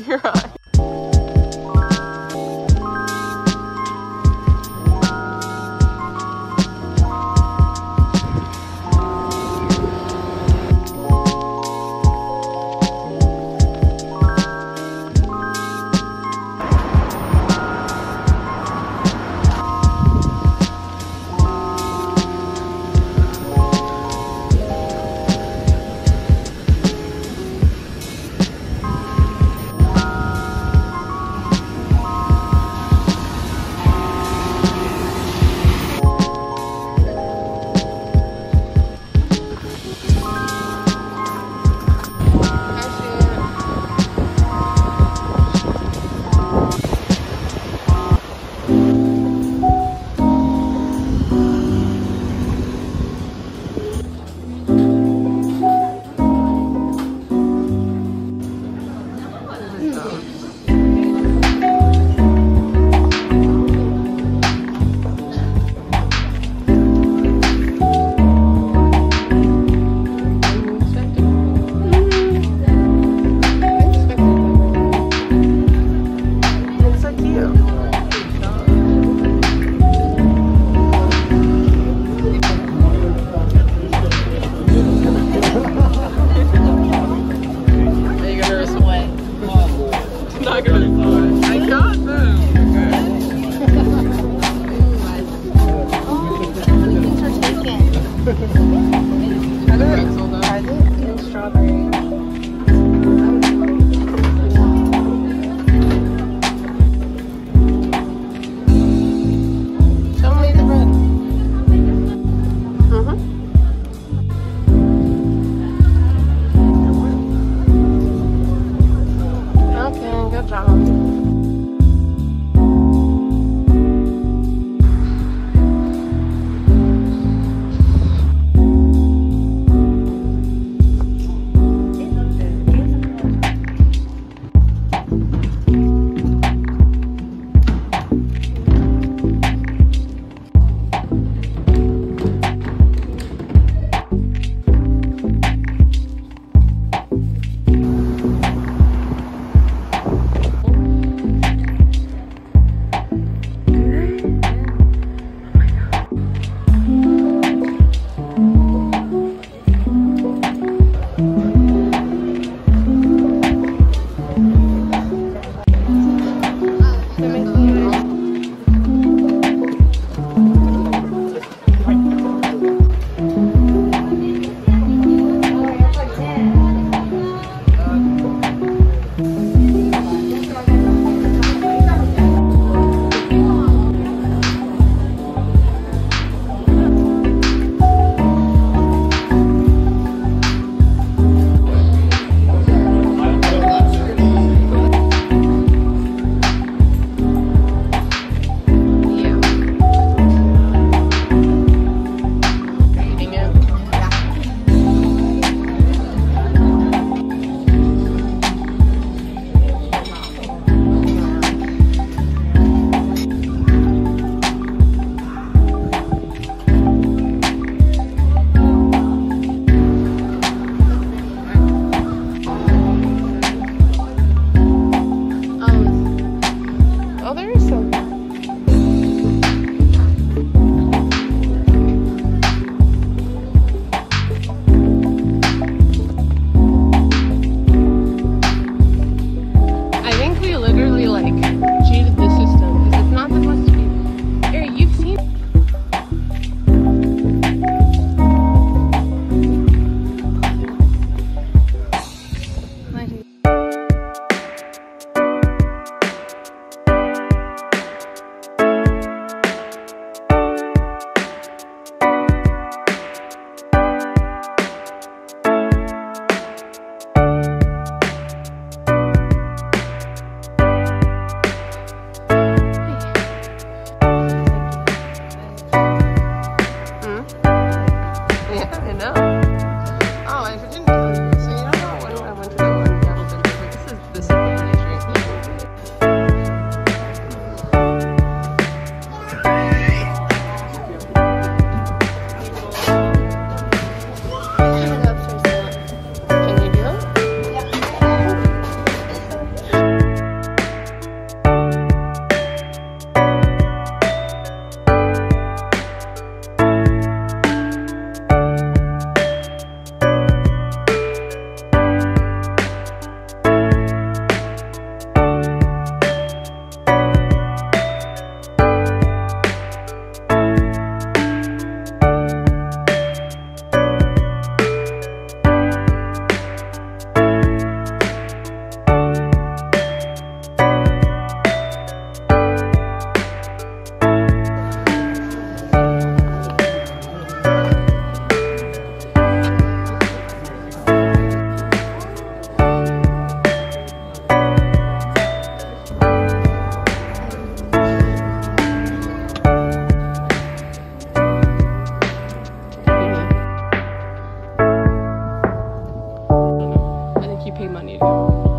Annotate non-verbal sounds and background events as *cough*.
*laughs* I got you